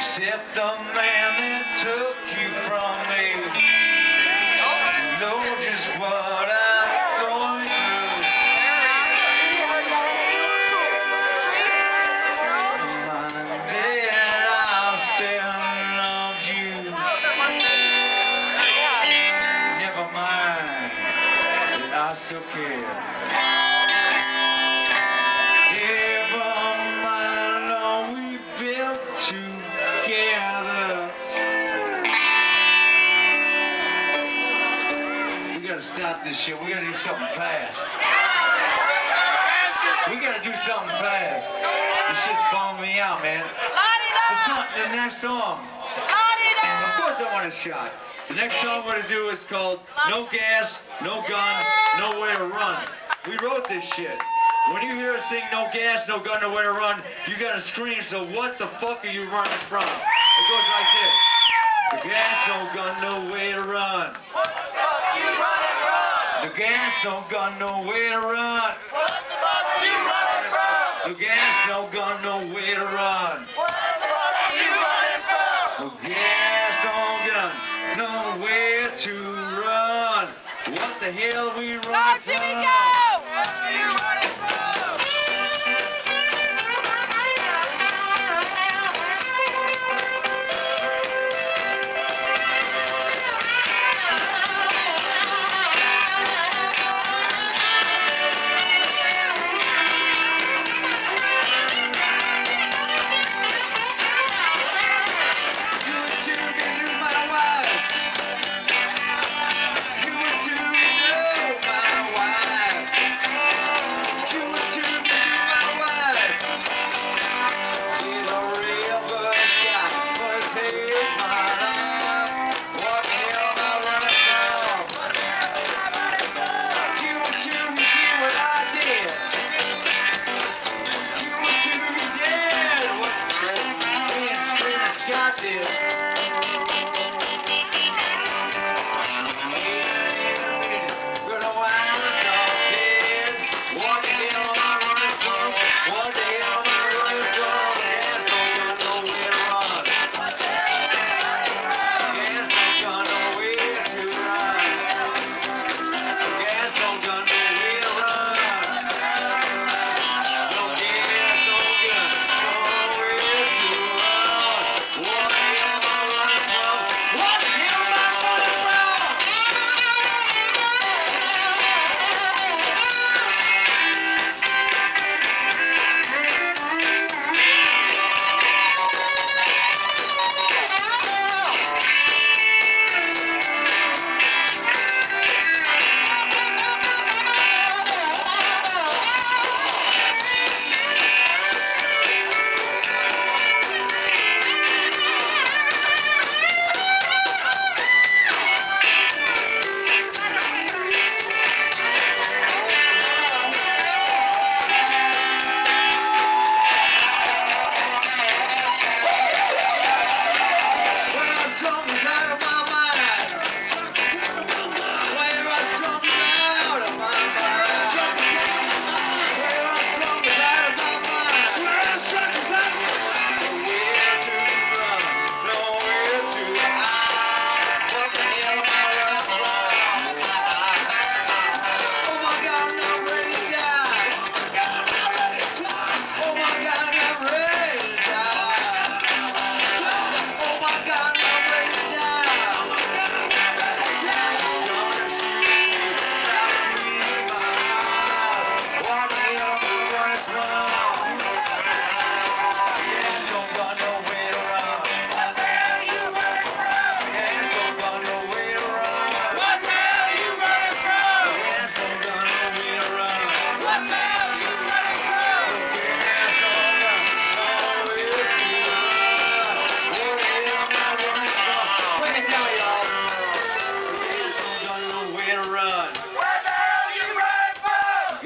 Except the man that took you from me. Know just what I'm going through. I'll still you. Never mind that I still care. Gotta stop this shit. We gotta do something fast. We gotta do something fast. This shit's bumming me out, man. The, next song. Of course I want a shot. The next song we're gonna do is called No Gas, No Gun, No Way to Run. We wrote this shit. When you hear us sing No Gas, No Gun, No Way to Run, you gotta scream, so what the fuck are you running from? It goes like this. The gas, no gun, no way to run. Gas, no gun, no way to run. The gas, no gun, no way to run. The gas, no gun, nowhere to run. What the hell we Go, running Jimmy, from? go! Obrigado.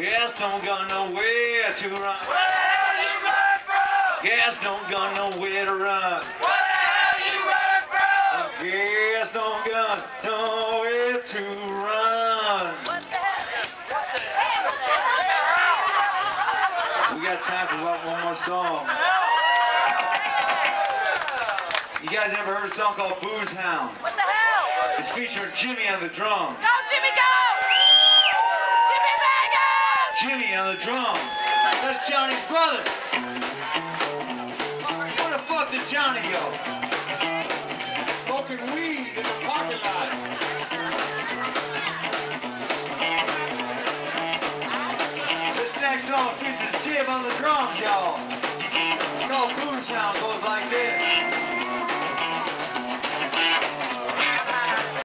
Yes, don't go nowhere to run. Where the hell you run from? Yes, don't go nowhere to run. Where the hell you run from? Yes, don't go nowhere to run. What the hell? We got time for about one more song. You guys ever heard a song called Booze Hound? What the hell? It's featuring Jimmy on the drums. Jimmy on the drums. That's Johnny's brother. Where the fuck did Johnny go? Smoking weed in the parking lot. This next song features Jim on the drums, y'all. It's called Booze Goes like this.